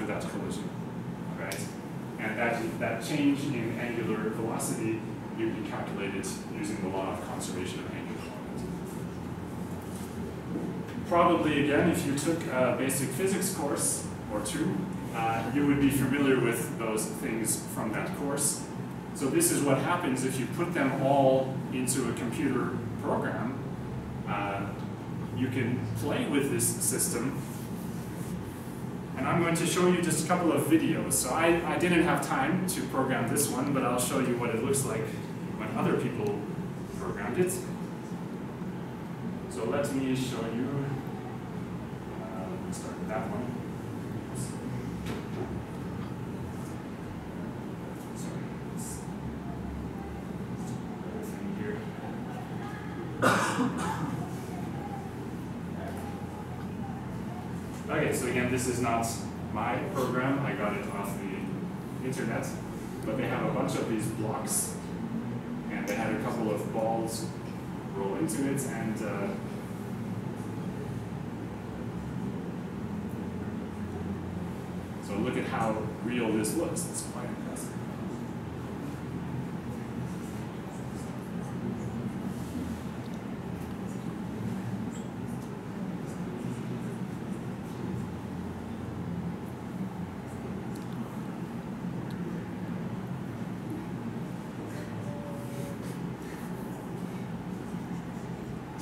after that collision, right? And that, that change in angular velocity, you can calculate it using the law of conservation of angular momentum. Probably again, if you took a basic physics course or two, uh, you would be familiar with those things from that course. So this is what happens if you put them all into a computer program. Uh, you can play with this system. And I'm going to show you just a couple of videos. So I, I didn't have time to program this one, but I'll show you what it looks like when other people programmed it. So let me show you, uh, let me start with that one. Sorry, here. Okay, so again, this is not my program. I got it off the internet. But they have a bunch of these blocks, and they had a couple of balls roll into it, and uh, so look at how real this looks. It's quite impressive.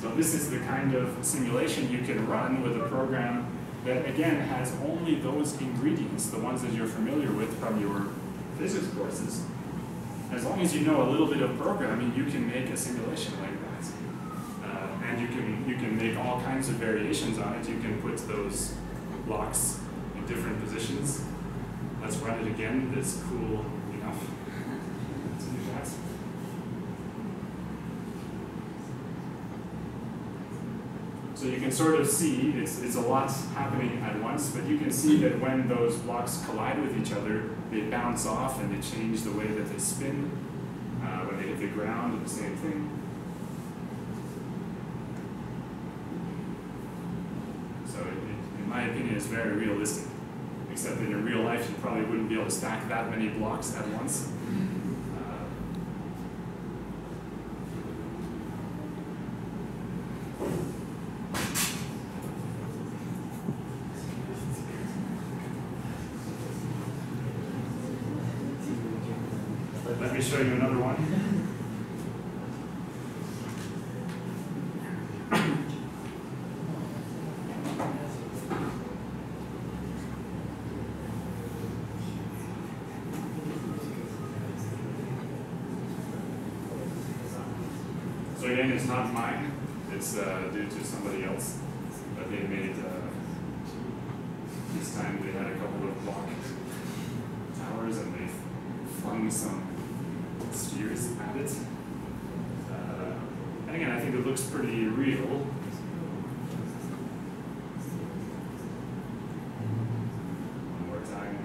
So this is the kind of simulation you can run with a program that again has only those ingredients, the ones that you're familiar with from your physics courses. As long as you know a little bit of programming, you can make a simulation like that. Uh, and you can, you can make all kinds of variations on it. You can put those blocks in different positions. Let's run it again. this cool enough to do that. So you can sort of see, it's, it's a lot happening at once, but you can see that when those blocks collide with each other, they bounce off and they change the way that they spin. Uh, when they hit the ground, the same thing. So it, it, in my opinion, it's very realistic. Except that in real life, you probably wouldn't be able to stack that many blocks at once. Uh, Let me show you another one. So again, it's not mine. It's uh, due to somebody else. But they made, uh, this time they had a couple of block towers and they flung some Uh, and again, I think it looks pretty real. One more time.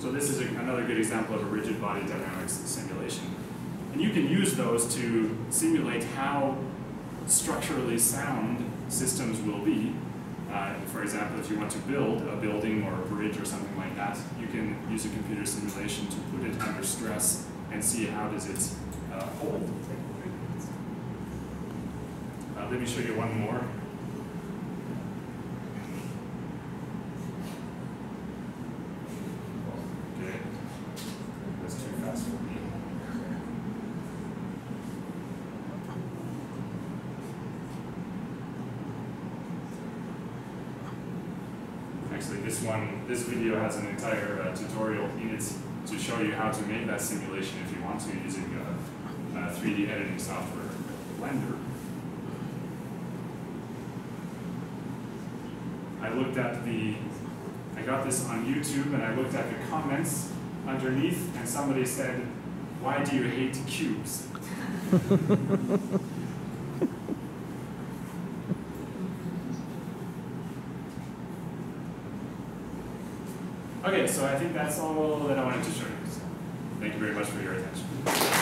So this is a, another good example of a rigid body dynamics simulation. And you can use those to simulate how structurally sound systems will be. Uh, for example, if you want to build a building or a bridge or something like that, you can use a computer simulation to put it under stress and see how does it uh, hold. Uh, let me show you one more. Okay, that's too fast for me. Actually, this one, this video has an entire uh, tutorial in it to show you how to make that simulation if you want to using uh, uh, 3D editing software, Blender. I looked at the, I got this on YouTube and I looked at the comments underneath and somebody said, why do you hate cubes? Okay, so I think that's all that I wanted to show you. So, thank you very much for your attention.